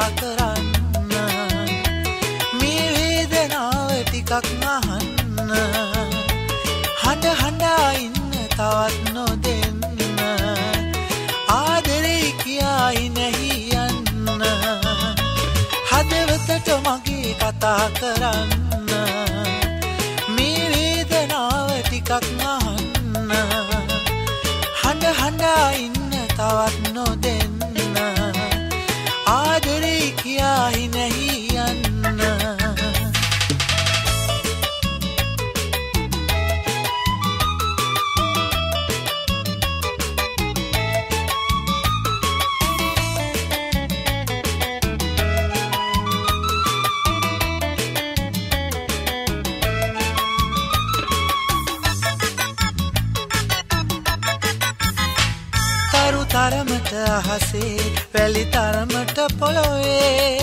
කතා කරන්න. මේ වේදනාව ටිකක් අහන්න. හඬ හඬා ඉන්න තවත් නොදෙන්න. ආදරේ කියායි නැහි යන්න. හදවතට මගේ කතා කරන්න. මේ වේදනාව ටිකක් තරමට අහසේ වැලි තරමට පොළොවේ.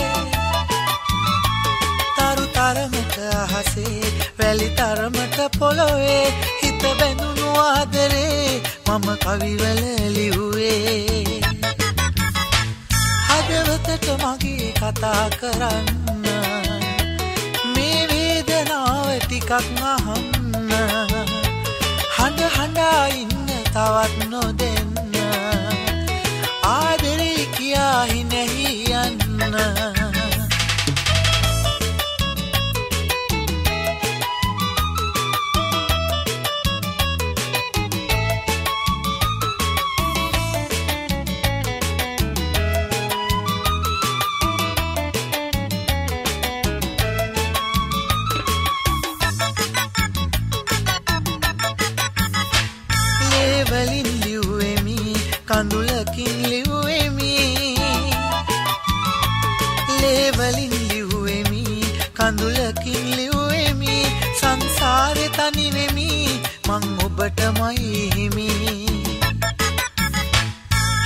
තරු තරමට අහසේ වැලි තරමට පොළොවේ. හිත බැඳුණු ආදරේ මම කවිවල ලිව්වේ. හදවතට මගේ කතා කරන්න. මේ වේදනාව ටිකක් අහන්න. හඬ හඬා ඉන්න තවත් ලේවලින් ලිව්වෙමි කඳුලකින් ලිව්වෙමි. ලේවලින් ලිව්වෙමි කඳුලකින් ලිව්වෙමි. සංසාරෙ තනිවෙමි මං ඔබටමයි හිමි.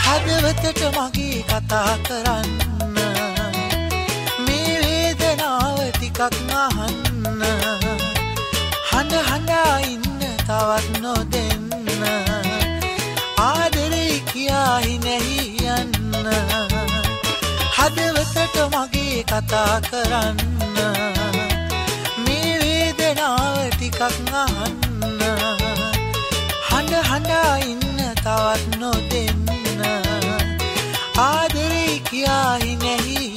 හදවතට මගේ කතා කරන්න මේ වේදනාව ටිකක් අහන්න. කතා කරන්න. මේවේ දෙනාව ටිකක් අහන්න. හඬ හඬා ඉන්න තවත් නො දෙන්න ආදරේ කියාහි නැහි